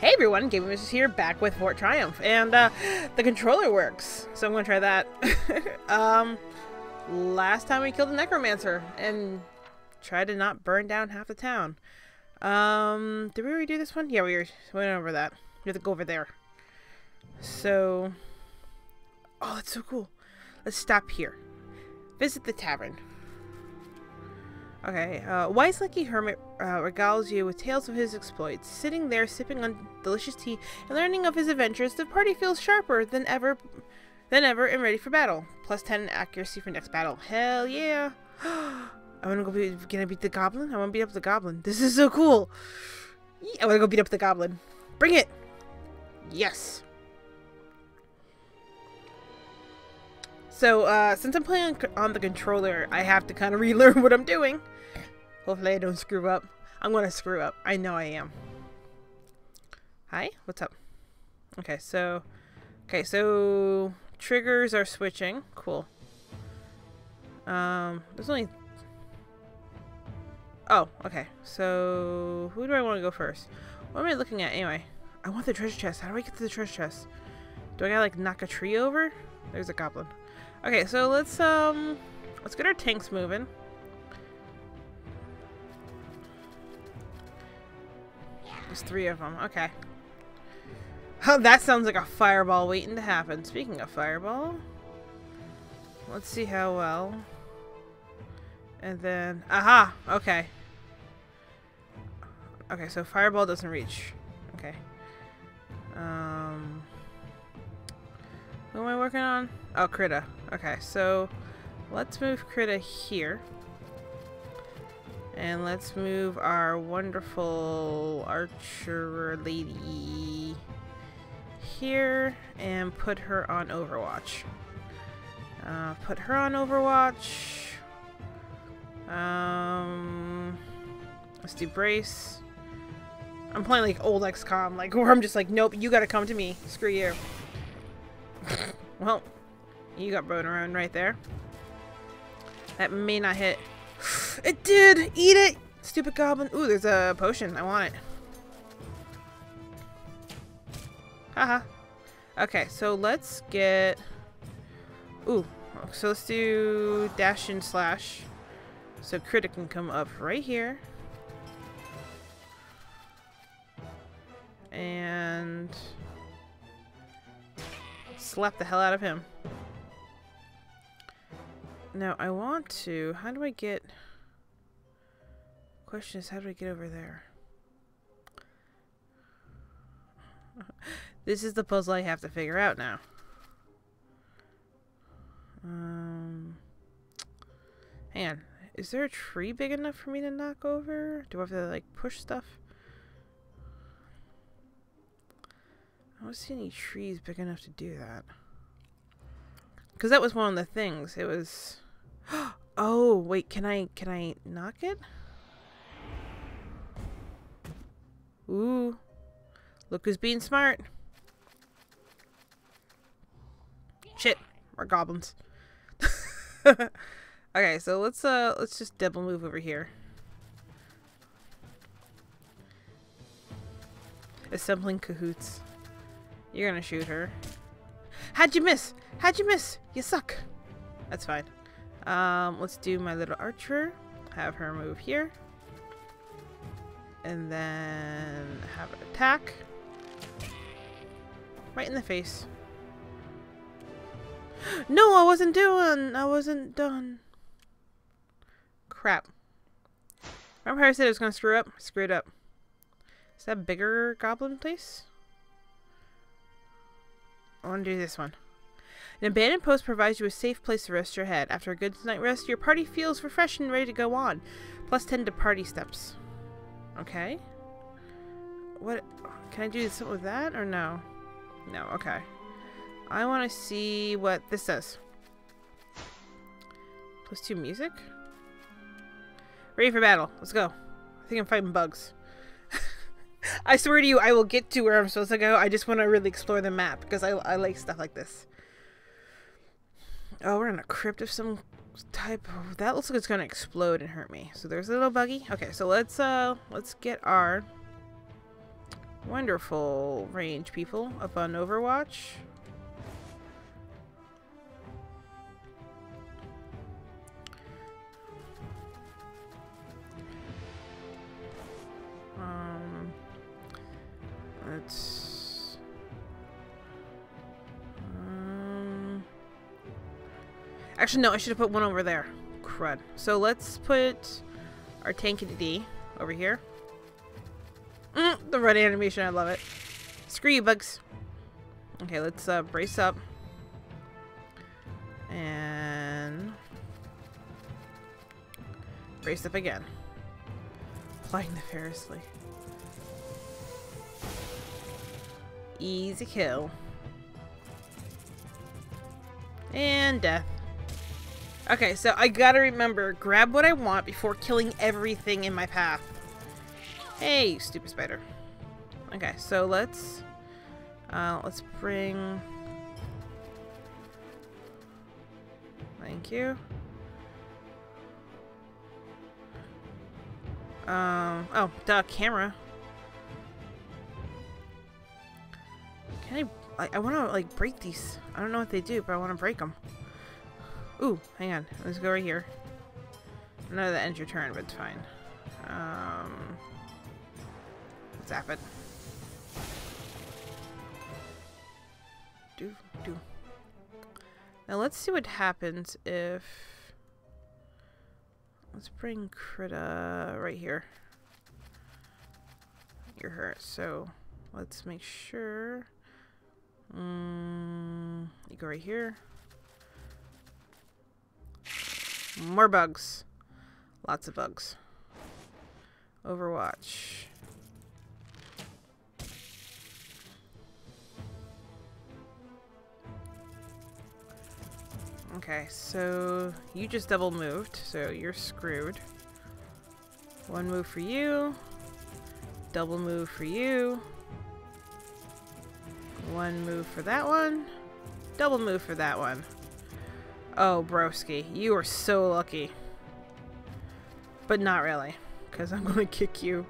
Hey everyone, Gaming Mistress here, back with Fort Triumph, and uh, the controller works, so I'm gonna try that. um, last time we killed a necromancer and tried to not burn down half the town. Um, did we already do this one? Yeah, we went over that. We have to go over there. So, oh, that's so cool. Let's stop here. Visit the tavern. Okay, uh, Wise Lucky Hermit uh, regales you with tales of his exploits. Sitting there, sipping on delicious tea and learning of his adventures, the party feels sharper than ever, than ever, and ready for battle. Plus 10 accuracy for next battle. Hell yeah! I wanna go be, I beat the goblin? I wanna beat up the goblin. This is so cool! I wanna go beat up the goblin. Bring it! Yes! So, uh, since I'm playing on the controller, I have to kind of relearn what I'm doing. Hopefully I don't screw up. I'm gonna screw up. I know I am. Hi, what's up? Okay, so... Okay, so... Triggers are switching. Cool. Um, there's only... Oh, okay. So, who do I want to go first? What am I looking at anyway? I want the treasure chest. How do I get to the treasure chest? Do I gotta, like, knock a tree over? There's a goblin. Okay, so let's um let's get our tanks moving. There's three of them. Okay. Oh, that sounds like a fireball waiting to happen. Speaking of fireball, let's see how well. And then, aha, okay. Okay, so fireball doesn't reach. Okay. Um, who am I working on? Oh, Krita. Okay, so let's move Krita here. And let's move our wonderful archer lady here and put her on Overwatch. Uh, put her on Overwatch. Um, let's do Brace. I'm playing like old XCOM, like where I'm just like, nope, you gotta come to me. Screw you. well, you got bone around right there. That may not hit. It did! Eat it! Stupid goblin. Ooh, there's a potion. I want it. Haha. Okay, so let's get... Ooh. So let's do dash and slash. So Krita can come up right here. And slap the hell out of him. Now, I want to... How do I get... Question is, how do I get over there? this is the puzzle I have to figure out now. Um... Hang on. Is there a tree big enough for me to knock over? Do I have to, like, push stuff? I don't see any trees big enough to do that. Because that was one of the things. It was... Oh, wait, can I, can I knock it? Ooh. Look who's being smart. Shit. We're goblins. okay, so let's, uh, let's just double move over here. Assembling cahoots. You're gonna shoot her. How'd you miss? How'd you miss? You suck. That's fine. Um, let's do my little archer. Have her move here. And then have an attack. Right in the face. No, I wasn't doing. I wasn't done. Crap. Remember how I said I was going to screw up? Screwed up. Is that bigger goblin place? I want to do this one. An abandoned post provides you a safe place to rest your head. After a good night rest, your party feels refreshed and ready to go on. Plus 10 to party steps. Okay. What? Can I do something with that or no? No, okay. I want to see what this says. Plus 2 music? Ready for battle. Let's go. I think I'm fighting bugs. I swear to you, I will get to where I'm supposed to go. I just want to really explore the map because I, I like stuff like this. Oh, we're in a crypt of some type. That looks like it's gonna explode and hurt me. So there's a little buggy. Okay, so let's uh let's get our wonderful range people up on Overwatch. Um, let's. Actually, no, I should have put one over there. Crud. So let's put our tankity D over here. Mm, the red animation, I love it. Screw you, bugs. Okay, let's uh, brace up. And... Brace up again. Applying nefariously. Easy kill. And death. Okay, so I gotta remember, grab what I want before killing everything in my path. Hey, stupid spider. Okay, so let's uh, let's bring. Thank you. Um. Oh, duh. Camera. Can I? I, I want to like break these. I don't know what they do, but I want to break them. Ooh, hang on. Let's go right here. I know that ends your turn, but it's fine. Um zap it. Do, do. Now let's see what happens if... Let's bring Krita right here. You're hurt, so let's make sure... Mm, you go right here. More bugs. Lots of bugs. Overwatch. Okay, so you just double moved, so you're screwed. One move for you. Double move for you. One move for that one. Double move for that one. Oh, broski, you are so lucky. But not really, because I'm going to kick you.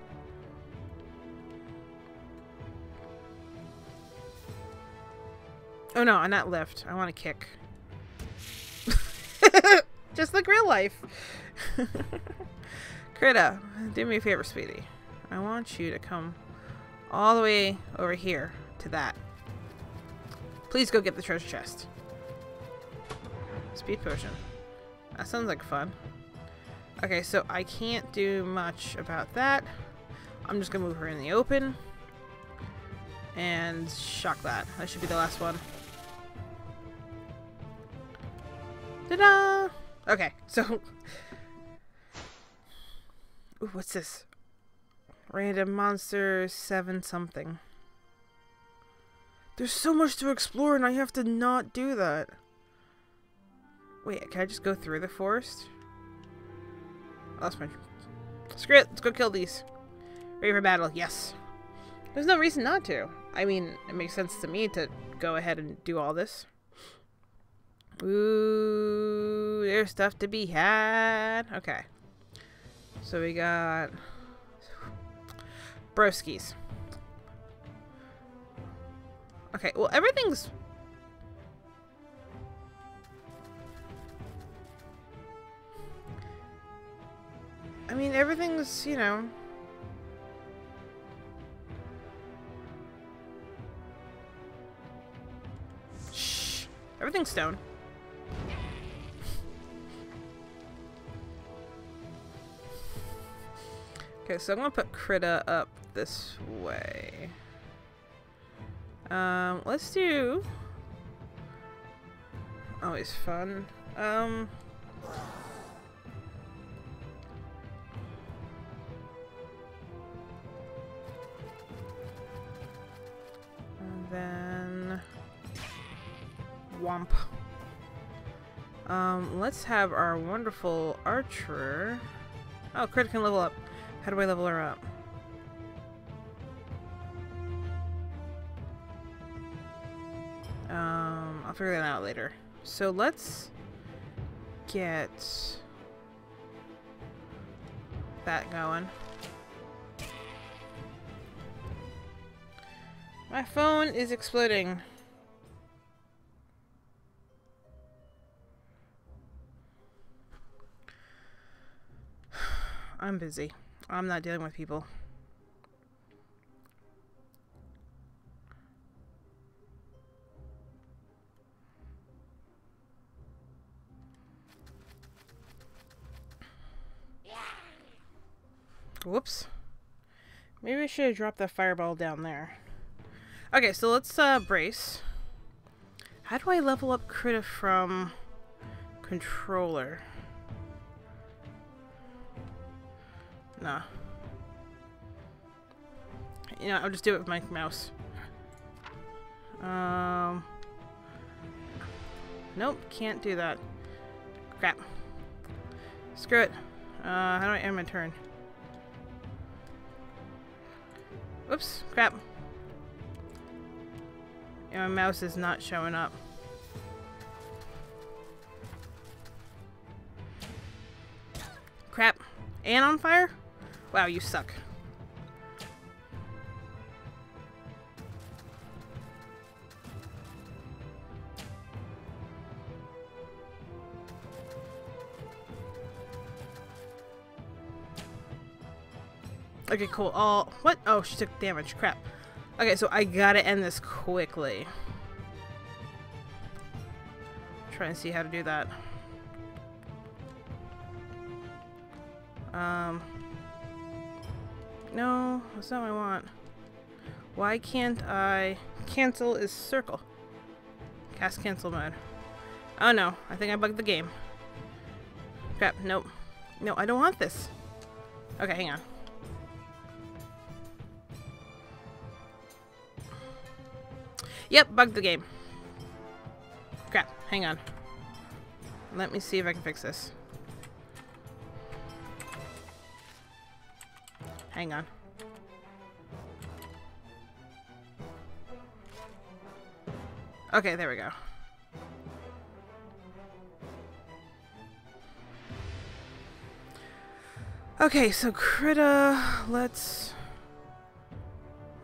Oh no, I'm not lift. I want to kick. Just like real life. Krita, do me a favor, sweetie. I want you to come all the way over here to that. Please go get the treasure chest. Speed potion. That sounds like fun. Okay, so I can't do much about that. I'm just gonna move her in the open. And shock that. That should be the last one. Ta-da! Okay, so... Ooh, what's this? Random monster 7 something. There's so much to explore and I have to not do that. Wait, can I just go through the forest? Oh, that's my... Screw it, let's go kill these. Ready for battle, yes. There's no reason not to. I mean, it makes sense to me to go ahead and do all this. Ooh, there's stuff to be had. Okay. So we got broskies. Okay, well everything's I mean everything's, you know, Shh. Everything's stone. Okay, so I'm gonna put Krita up this way. Um, let's do... Always fun. Um... then... Womp. Um, let's have our wonderful archer... Oh, Krita can level up. How do I level her up? Um, I'll figure that out later. So let's get that going. My phone is exploding. I'm busy. I'm not dealing with people. Whoops. Maybe I should have dropped that fireball down there. Okay, so let's uh, brace. How do I level up Krita from controller? Nah. You know, I'll just do it with my mouse. Um. Nope, can't do that. Crap. Screw it. Uh, how do I end my turn? Oops, crap. Yeah, my mouse is not showing up. Crap. And on fire? Wow, you suck. Okay, cool. Oh, what? Oh, she took damage. Crap. Okay, so I gotta end this quickly. Try and see how to do that. Um. No, that's not what I want. Why can't I... Cancel is circle. Cast cancel mode. Oh no, I think I bugged the game. Crap, nope. No, I don't want this. Okay, hang on. Yep, bug the game. Crap, hang on. Let me see if I can fix this. Hang on. Okay, there we go. Okay, so Krita, let's...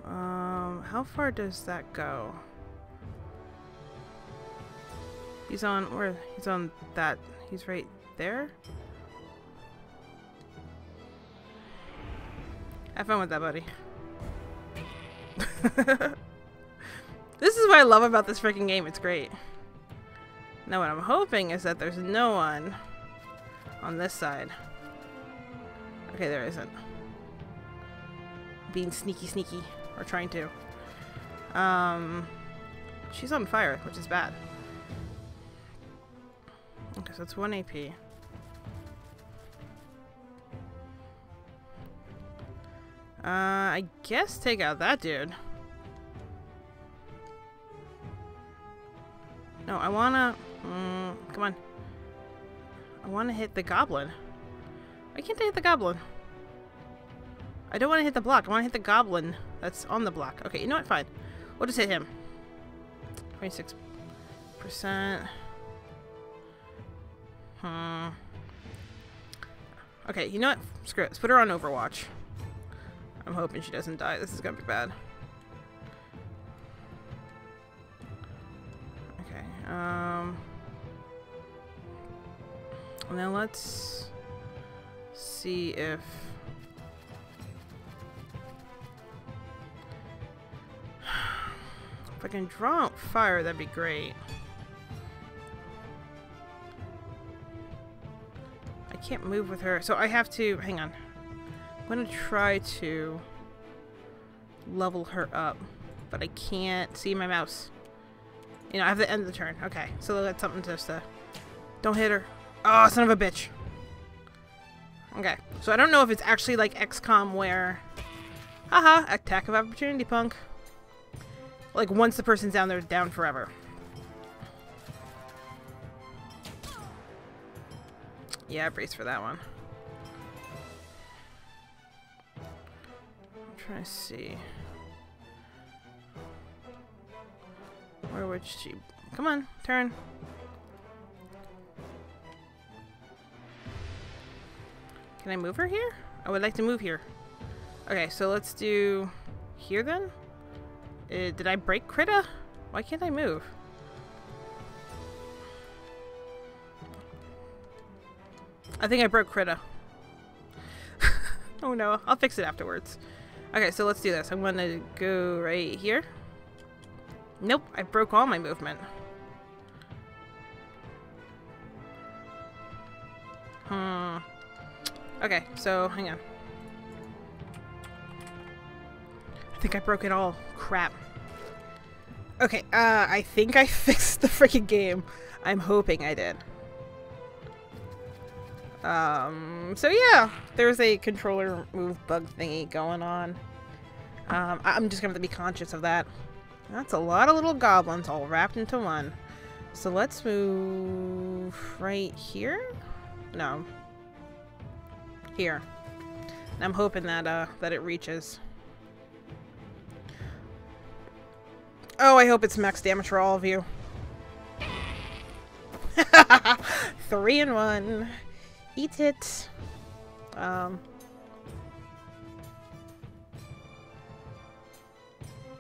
Um, how far does that go? He's on, where, he's on that, he's right there? Have fun with that, buddy. this is what I love about this freaking game. It's great. Now what I'm hoping is that there's no one on this side. Okay, there isn't. Being sneaky sneaky. Or trying to. Um, she's on fire, which is bad. So it's 1 AP. Uh, I guess take out that dude. No, I wanna... Mm, come on. I wanna hit the goblin. Why can't I hit the goblin? I don't want to hit the block. I want to hit the goblin that's on the block. Okay, you know what? Fine. We'll just hit him. 26%. Hmm. Okay, you know what? Screw it. Let's put her on Overwatch. I'm hoping she doesn't die. This is gonna be bad. Okay, um... Now let's see if... If I can draw out fire, that'd be great. Can't move with her, so I have to... Hang on. I'm gonna try to level her up, but I can't see my mouse. You know, I have to end the turn. Okay, so that's something just to... Don't hit her. Oh, son of a bitch. Okay, so I don't know if it's actually like XCOM where... Haha, attack of opportunity, punk. Like, once the person's down, they're down forever. Yeah, brace for that one. I'm trying to see. Where would she... Come on, turn. Can I move her here? I would like to move here. Okay, so let's do here then. Uh, did I break Krita? Why can't I move? I think I broke Krita. oh no, I'll fix it afterwards. Okay, so let's do this. I'm to go right here. Nope, I broke all my movement. Hmm. Okay, so hang on. I think I broke it all. Crap. Okay, uh, I think I fixed the freaking game. I'm hoping I did. Um, so yeah, there's a controller move bug thingy going on. Um, I'm just gonna have to be conscious of that. That's a lot of little goblins all wrapped into one. So let's move right here? No. Here. And I'm hoping that, uh, that it reaches. Oh, I hope it's max damage for all of you. Three and one. Eat it. Um.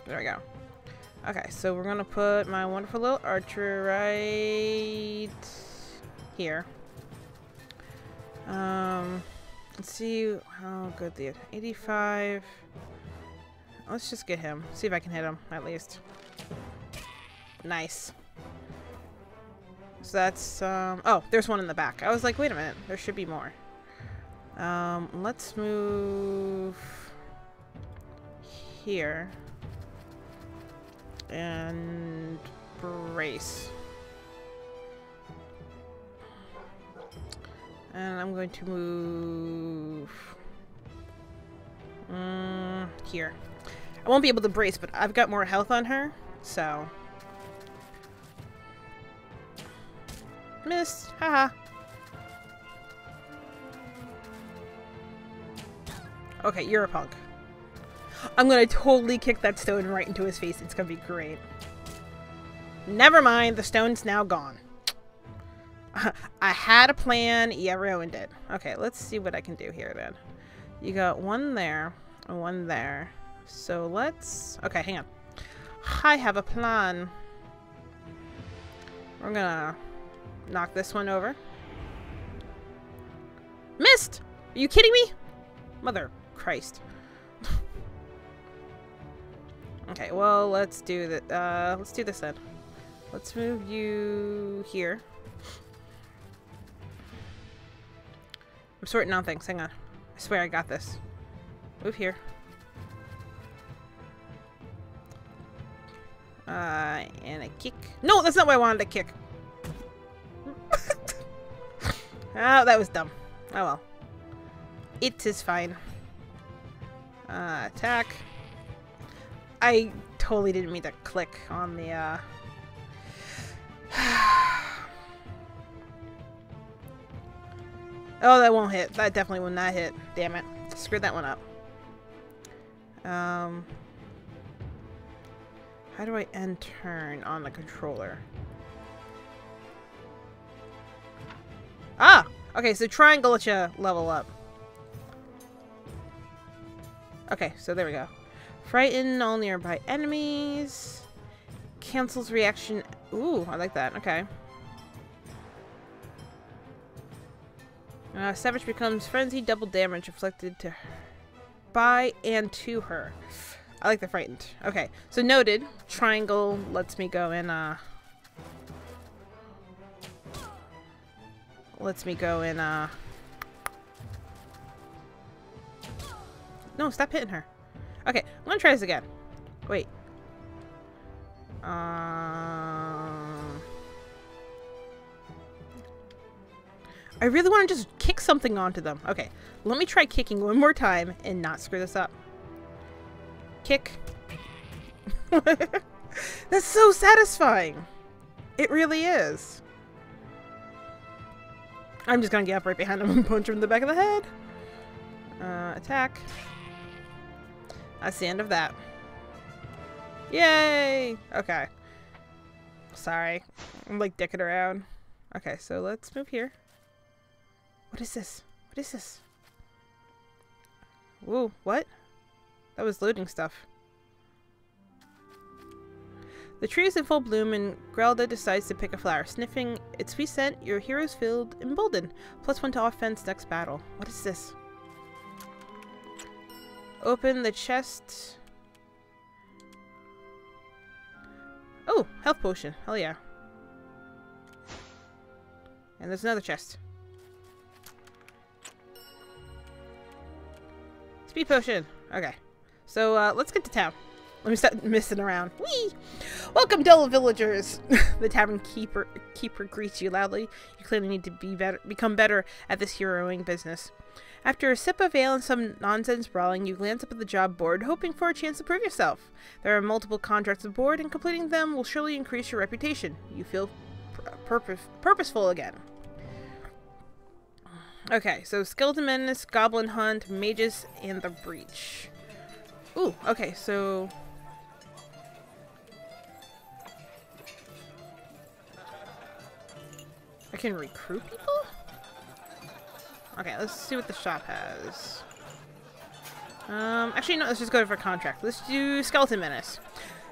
There we go. Okay, so we're gonna put my wonderful little archer right here. Um, let's see how good the 85. Let's just get him. See if I can hit him at least. Nice. So that's, um, oh, there's one in the back. I was like, wait a minute, there should be more. Um, let's move here. And brace. And I'm going to move um, here. I won't be able to brace, but I've got more health on her, so Missed. Haha. Okay, you're a punk. I'm gonna totally kick that stone right into his face. It's gonna be great. Never mind, the stone's now gone. I had a plan, yeah, ruined it. Okay, let's see what I can do here then. You got one there, and one there. So let's... Okay, hang on. I have a plan. We're gonna knock this one over. Missed! Are you kidding me? Mother Christ. okay, well, let's do that. Uh, let's do this then. Let's move you here. I'm sorting out things. Hang on. I swear I got this. Move here. Uh, and a kick. No, that's not what I wanted to kick. Oh, that was dumb. Oh well. It is fine. Uh, attack. I totally didn't mean to click on the, uh... oh, that won't hit. That definitely will not hit. Damn it. Screwed that one up. Um... How do I end turn on the controller? Okay, so triangle lets you level up. Okay, so there we go. Frighten all nearby enemies. Cancels reaction. Ooh, I like that. Okay. Uh, Savage becomes frenzied, double damage reflected to her. by and to her. I like the frightened. Okay, so noted. Triangle lets me go in, uh, lets me go and, uh... No, stop hitting her. Okay, I'm gonna try this again. Wait. Um... I really want to just kick something onto them. Okay, let me try kicking one more time and not screw this up. Kick. That's so satisfying. It really is. I'm just gonna get up right behind him and punch him in the back of the head. Uh, attack. That's the end of that. Yay! Okay. Sorry. I'm like dicking around. Okay, so let's move here. What is this? What is this? Whoa, what? That was loading stuff. The tree is in full bloom, and Grelda decides to pick a flower. Sniffing its sweet scent, your heroes feel emboldened. Plus one to offense next battle. What is this? Open the chest. Oh, health potion. Hell yeah. And there's another chest. Speed potion. Okay. So, uh, let's get to town. Let me stop messing around. Whee! Welcome, fellow villagers! the tavern keeper keeper greets you loudly. You clearly need to be better, become better at this heroing business. After a sip of ale and some nonsense brawling, you glance up at the job board, hoping for a chance to prove yourself. There are multiple contracts aboard, and completing them will surely increase your reputation. You feel purpose purposeful again. Okay, so Skeleton Menace, Goblin Hunt, Mages, and the Breach. Ooh, okay, so I can recruit people? Okay, let's see what the shop has. Um, actually, no, let's just go for a contract. Let's do Skeleton Menace.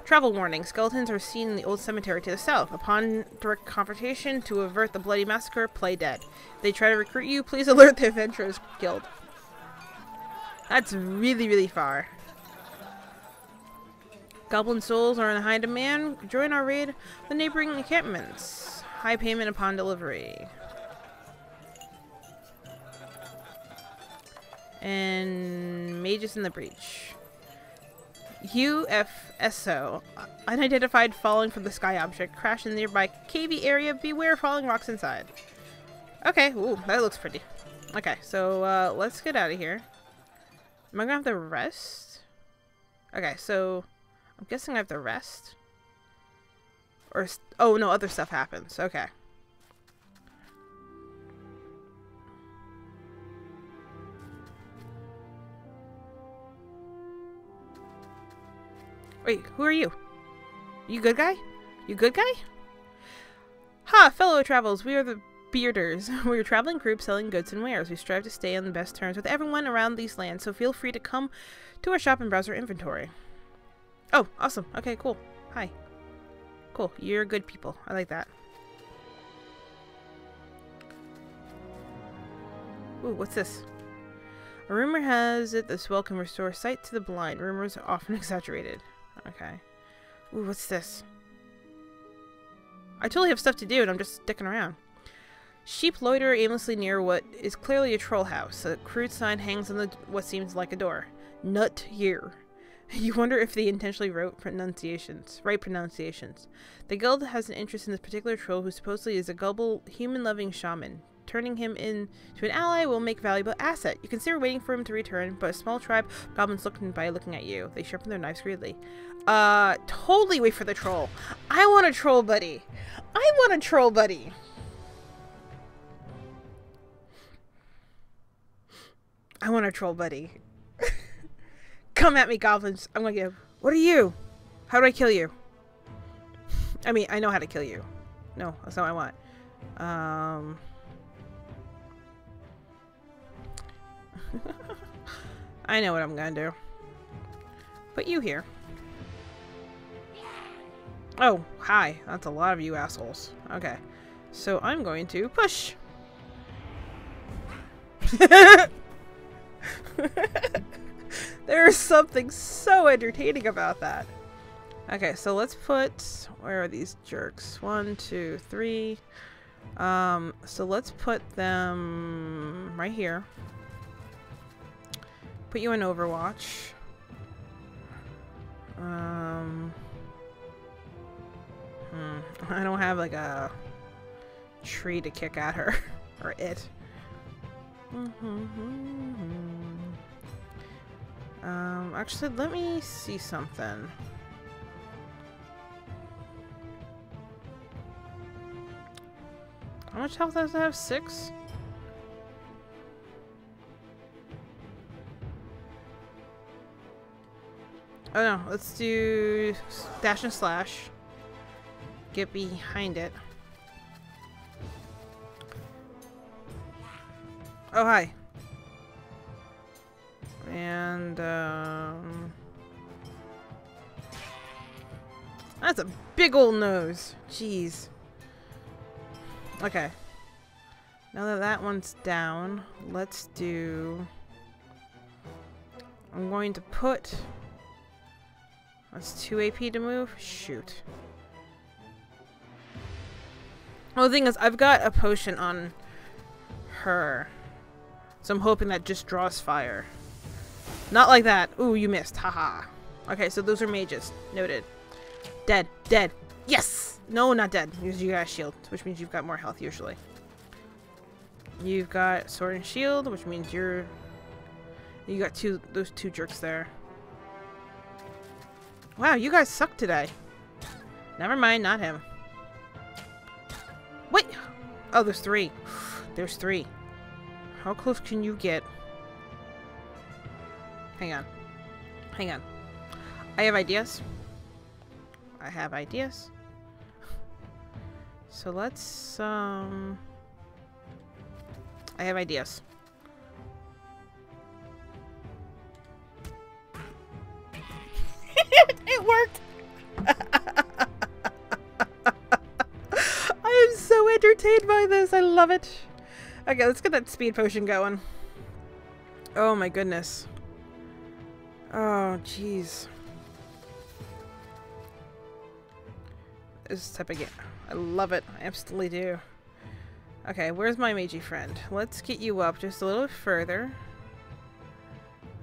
Travel warning. Skeletons are seen in the old cemetery to the south. Upon direct confrontation, to avert the bloody massacre, play dead. They try to recruit you, please alert the Adventurers Guild. That's really, really far. Goblin souls are in high demand. Join our raid the neighboring encampments. High payment upon delivery. And Mages in the Breach. UFSO. Unidentified falling from the sky object. Crash in the nearby cavey area. Beware falling rocks inside. Okay, ooh, that looks pretty. Okay, so uh, let's get out of here. Am I gonna have to rest? Okay, so I'm guessing I have to rest. Or, oh no, other stuff happens. Okay. Wait, who are you? You good guy? You good guy? Ha, fellow travels, we are the Bearders. We're a traveling group selling goods and wares. We strive to stay on the best terms with everyone around these lands, so feel free to come to our shop and browse our inventory. Oh, awesome. Okay, cool. Hi. Cool. You're good people. I like that. Ooh, what's this? A rumor has it the spell can restore sight to the blind. Rumors are often exaggerated. Okay. Ooh, what's this? I totally have stuff to do and I'm just sticking around. Sheep loiter aimlessly near what is clearly a troll house. A crude sign hangs on the what seems like a door. Nut here. You wonder if they intentionally wrote pronunciations, right pronunciations. The guild has an interest in this particular troll who supposedly is a gullible, human-loving shaman. Turning him into an ally will make valuable asset. You consider waiting for him to return, but a small tribe goblins look by looking at you. They sharpen their knives greedily. Uh, totally wait for the troll. I want a troll buddy. I want a troll buddy. I want a troll buddy. Come at me, goblins. I'm gonna give. What are you? How do I kill you? I mean, I know how to kill you. No, that's not what I want. Um. I know what I'm gonna do. Put you here. Oh, hi. That's a lot of you assholes. Okay. So I'm going to push. There's something so entertaining about that. Okay, so let's put, where are these jerks? One, two, three. Um, so let's put them right here. Put you in Overwatch. Um, hmm, I don't have like a tree to kick at her, or it. Mm -hmm. Um, actually, let me see something. How much health does it have? Six? Oh no, let's do dash and slash. Get behind it. Oh, hi. And, um... That's a big old nose. Jeez. Okay. Now that that one's down, let's do... I'm going to put... That's 2 AP to move? Shoot. Well, the thing is, I've got a potion on her. So I'm hoping that just draws fire. Not like that. Ooh, you missed. Haha. Okay, so those are mages. Noted. Dead. Dead. Yes! No, not dead. Because you got a shield, which means you've got more health usually. You've got sword and shield, which means you're... You got two those two jerks there. Wow, you guys suck today. Never mind, not him. Wait! Oh, there's three. There's three. How close can you get? Hang on. Hang on. I have ideas. I have ideas. So let's, um... I have ideas. it worked! I am so entertained by this. I love it. Okay, let's get that speed potion going. Oh my goodness. Oh, jeez. This type of game. I love it. I absolutely do. Okay, where's my Meiji friend? Let's get you up just a little further.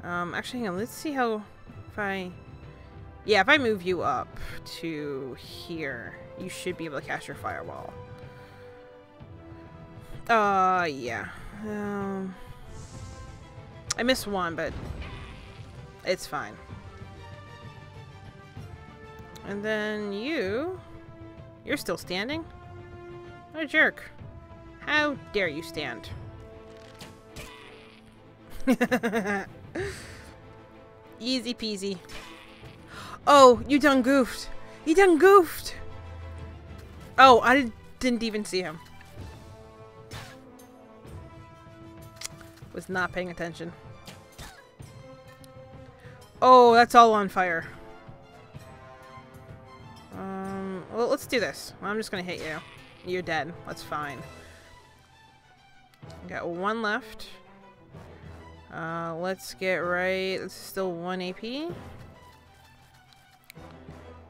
Um, actually, hang on. Let's see how... If I... Yeah, if I move you up to here, you should be able to cast your firewall. Uh, yeah. Um, I missed one, but it's fine. And then you... You're still standing? What a jerk. How dare you stand? Easy peasy. Oh, you done goofed. You done goofed. Oh, I didn't even see him. Was not paying attention. Oh, that's all on fire. Um, well, let's do this. I'm just gonna hit you. You're dead. That's fine. Got one left. Uh, let's get right. It's still one AP.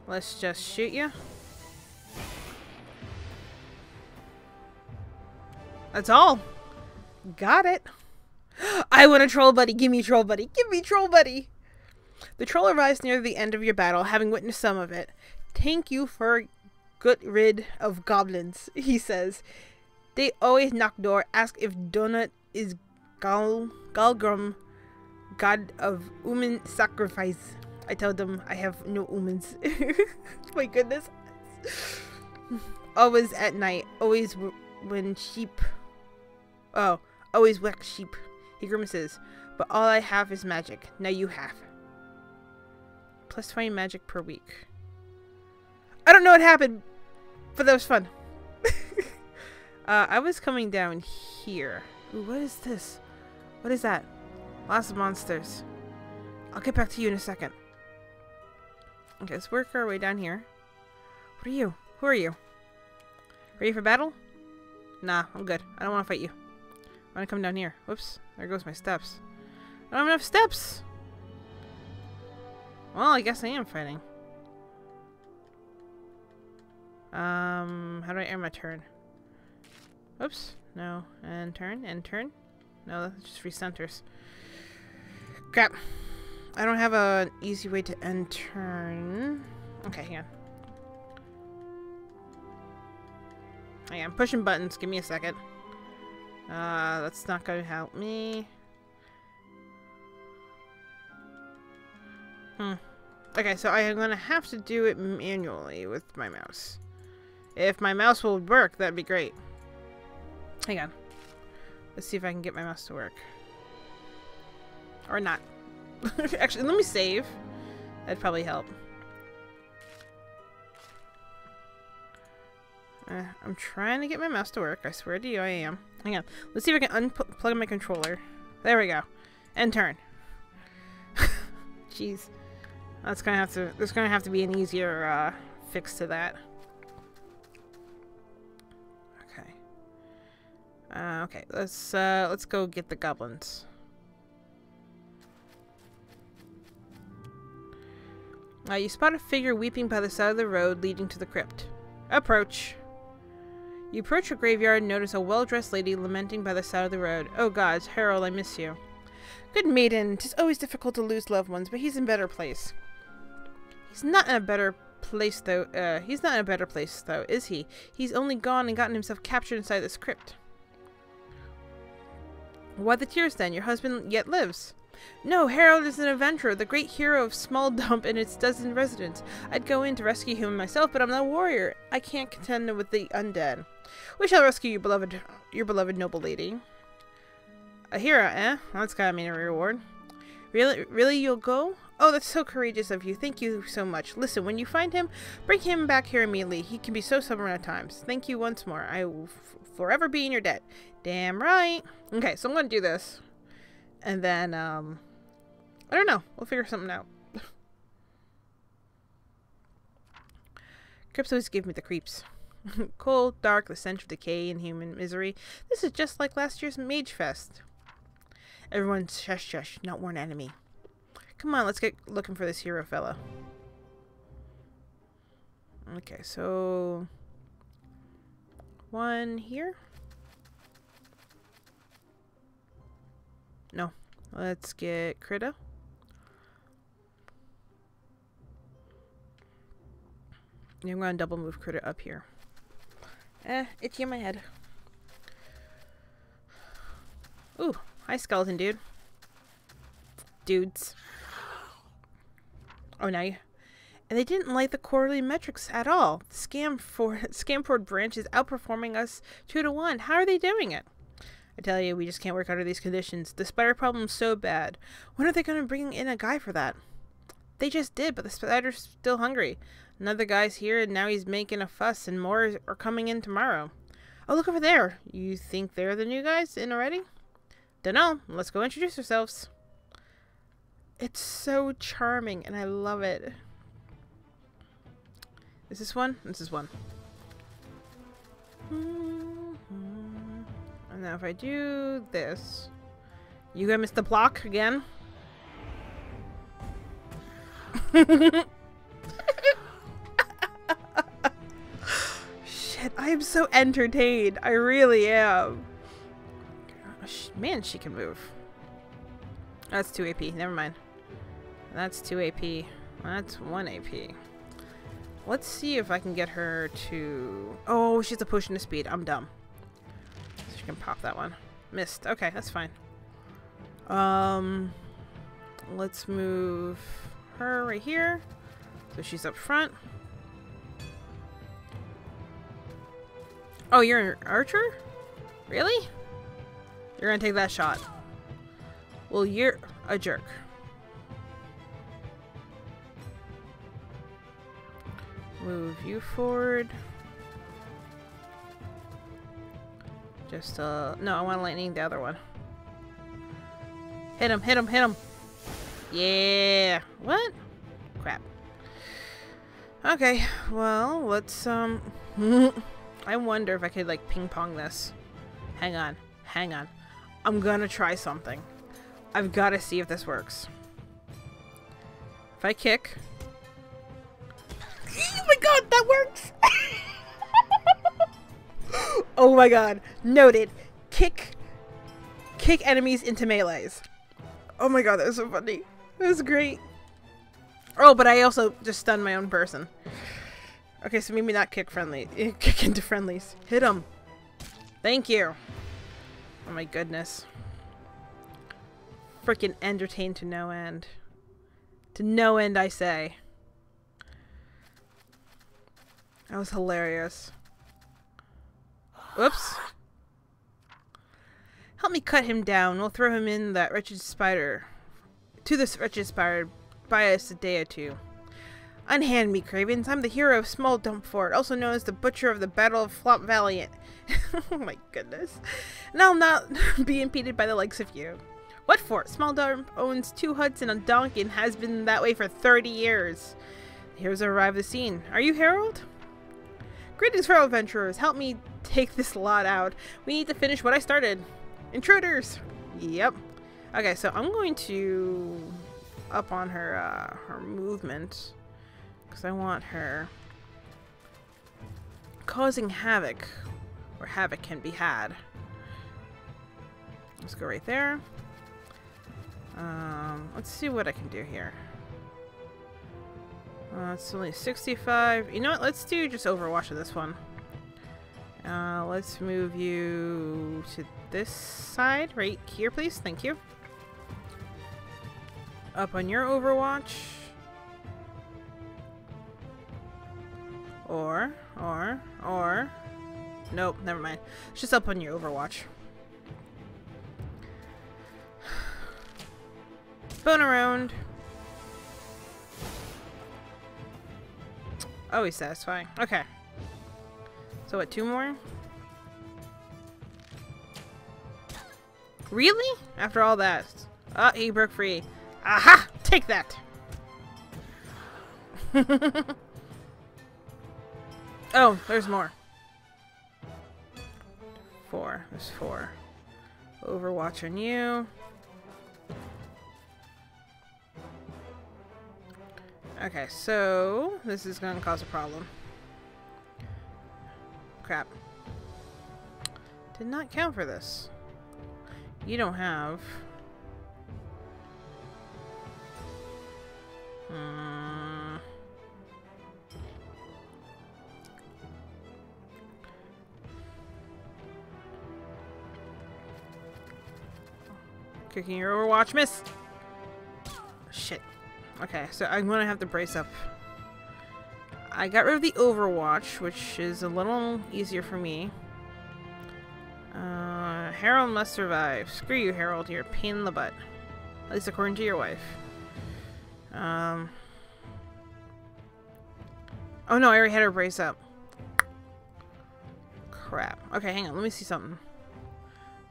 Let's just shoot you. That's all. Got it. I want a troll buddy. Give me troll buddy. Give me troll buddy. The troll arrives near the end of your battle, having witnessed some of it. Thank you for get rid of goblins, he says. They always knock door, ask if Donut is Gal Galgrum, god of human sacrifice. I tell them I have no humans. My goodness. always at night, always when sheep. Oh, always whack sheep. He grimaces. But all I have is magic. Now you have. Plus 20 magic per week. I don't know what happened, but that was fun. uh, I was coming down here. Ooh, what is this? What is that? Lots of monsters. I'll get back to you in a second. Okay, let's work our way down here. What are you? Who are you? Ready for battle? Nah, I'm good. I don't want to fight you. I want to come down here. Whoops. There goes my steps. I don't have enough steps! Well, I guess I am fighting. Um, how do I earn my turn? Oops. No. And turn. And turn. No, that's just free centers. Crap. I don't have an easy way to end turn. Okay, hang on. On, pushing buttons. Give me a second. Uh, that's not going to help me. Hmm. Okay, so I am going to have to do it manually with my mouse. If my mouse will work, that'd be great. Hang on. Let's see if I can get my mouse to work. Or not. Actually, let me save. That'd probably help. Uh, I'm trying to get my mouse to work. I swear to you I am. Hang on. Let's see if I can unplug my controller. There we go. And turn. Jeez. That's gonna have to. There's gonna have to be an easier uh, fix to that. Okay. Uh, okay, let's uh, let's go get the goblins. Uh, you spot a figure weeping by the side of the road leading to the crypt. Approach. You approach a graveyard and notice a well-dressed lady lamenting by the side of the road. Oh gods, Harold, I miss you. Good maiden, tis always difficult to lose loved ones, but he's in better place. He's not in a better place, though. Uh, he's not in a better place, though, is he? He's only gone and gotten himself captured inside this crypt. Why the tears, then? Your husband yet lives. No, Harold is an adventurer, the great hero of Small Dump and its dozen residents. I'd go in to rescue him myself, but I'm not a warrior. I can't contend with the undead. We shall rescue you, beloved, your beloved noble lady. A hero, eh? That's gotta mean a reward. Really, really, you'll go? Oh, that's so courageous of you. Thank you so much. Listen, when you find him, bring him back here immediately. He can be so stubborn at times. Thank you once more. I will forever be in your debt. Damn right. Okay, so I'm gonna do this. And then, um... I don't know. We'll figure something out. Crypts always give me the creeps. Cold, dark, the stench of decay and human misery. This is just like last year's Mage Fest. Everyone shush shush, not one enemy. Come on, let's get looking for this hero fella. Okay, so... One here? No. Let's get Krita. I'm going to double move Krita up here. Eh, itchy in my head. Ooh, hi skeleton dude. Dudes. Oh, now you... And they didn't like the quarterly metrics at all. Scam for Scamford branch is outperforming us two to one. How are they doing it? I tell you, we just can't work under these conditions. The spider problem's so bad. When are they going to bring in a guy for that? They just did, but the spider's still hungry. Another guy's here, and now he's making a fuss, and more are coming in tomorrow. Oh, look over there. You think they're the new guys in already? Dunno. Let's go introduce ourselves. It's so charming, and I love it. Is this one? This is one. Mm-hmm. And now if I do this... You gonna miss the block again? Shit, I am so entertained. I really am. Man, she can move. That's 2 AP. Never mind. That's 2 AP. That's 1 AP. Let's see if I can get her to... Oh, she's a push into speed. I'm dumb. So she can pop that one. Missed. Okay, that's fine. Um, let's move her right here. So she's up front. Oh, you're an archer? Really? You're gonna take that shot. Well, you're a jerk. Move you forward. Just, uh, no, I want lightning the other one. Hit him, hit him, hit him. Yeah. What? Crap. Okay, well, let's, um... I wonder if I could, like, ping-pong this. Hang on. Hang on. I'm gonna try something. I've gotta see if this works. If I kick... god, that works! oh my god. Noted. Kick... Kick enemies into melees. Oh my god, that was so funny. That was great. Oh, but I also just stunned my own person. Okay, so maybe not kick friendly. Eh, kick into friendlies. Hit him. Thank you. Oh my goodness. Freaking entertained to no end. To no end, I say. That was hilarious. Whoops. Help me cut him down. We'll throw him in that wretched spider. To this wretched spider. By us a day or two. Unhand me, Cravens. I'm the hero of Small Dump Fort, also known as the Butcher of the Battle of Flop Valiant. oh my goodness. And I'll not be impeded by the likes of you. What fort? Small Dump owns two huts and a donkey and has been that way for 30 years. Heroes arrive the scene. Are you Harold? Greetings, fellow adventurers. Help me take this lot out. We need to finish what I started. Intruders! Yep. Okay, so I'm going to up on her uh, her movement because I want her causing havoc where havoc can be had. Let's go right there. Um, let's see what I can do here. Uh, it's only 65. You know what? Let's do just Overwatch of this one. Uh, let's move you to this side, right here, please. Thank you. Up on your Overwatch. Or, or, or... Nope, never mind. It's just up on your Overwatch. Bone around. Oh, Always satisfying. Okay. So what, two more? Really? After all that? Oh, he broke free. Aha! Take that! oh, there's more. Four. There's four. Overwatch on you. Okay, so this is going to cause a problem. Crap. Did not count for this. You don't have... Hmm. Kicking your Overwatch, miss! Shit. Okay, so I'm gonna have to brace up. I got rid of the Overwatch, which is a little easier for me. Uh, Harold must survive. Screw you, Harold. You're a pain in the butt. At least according to your wife. Um. Oh no, I already had her brace up. Crap. Okay, hang on. Let me see something.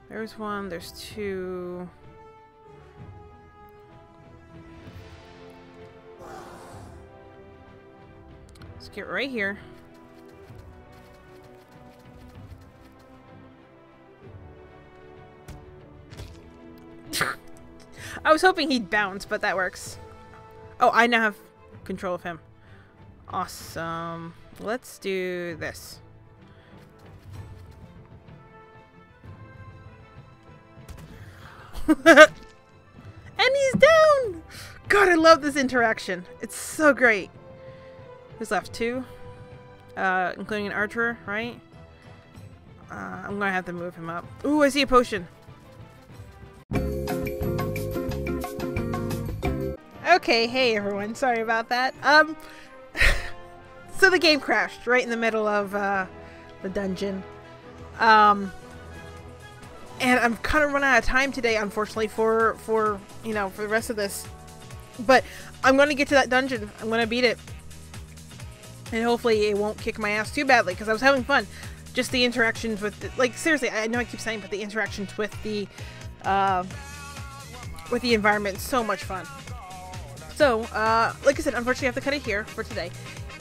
There's one. There's two. Get right here. I was hoping he'd bounce, but that works. Oh, I now have control of him. Awesome. Let's do this. and he's down! God, I love this interaction. It's so great. Who's left? Two? Uh, including an archer, right? Uh, I'm gonna have to move him up. Ooh, I see a potion. Okay, hey everyone, sorry about that. Um, so the game crashed right in the middle of uh, the dungeon. Um, and I'm kind of running out of time today, unfortunately, for for you know for the rest of this. But I'm gonna get to that dungeon. I'm gonna beat it and hopefully it won't kick my ass too badly because I was having fun. Just the interactions with, the, like seriously, I know I keep saying, but the interactions with the, uh, with the environment, so much fun. So, uh, like I said, unfortunately I have to cut it here for today.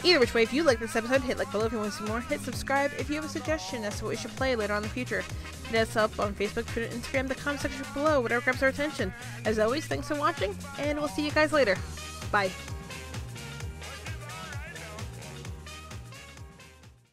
Either which way, if you like this episode, hit like below if you want to see more, hit subscribe if you have a suggestion as to what we should play later on in the future. Hit us up on Facebook, Twitter, Instagram, the comment section below, whatever grabs our attention. As always, thanks for watching, and we'll see you guys later. Bye.